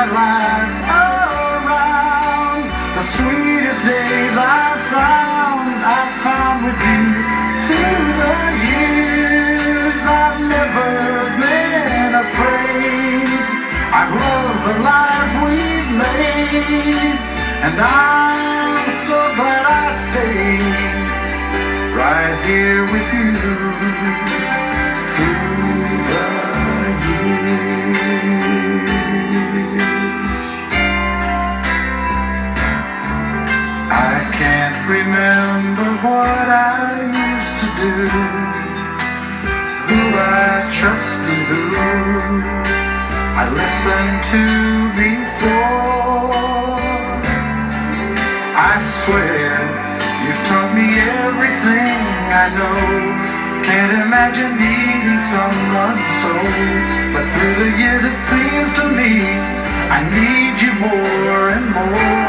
my life around. The sweetest days I've found, I've found with you through the years. I've never been afraid. I've loved the life we've made, and I'm so glad I stayed right here with you who I trusted, who I listened to before. I swear you've taught me everything I know. Can't imagine needing someone so. But through the years it seems to me I need you more and more.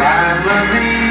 by ravine.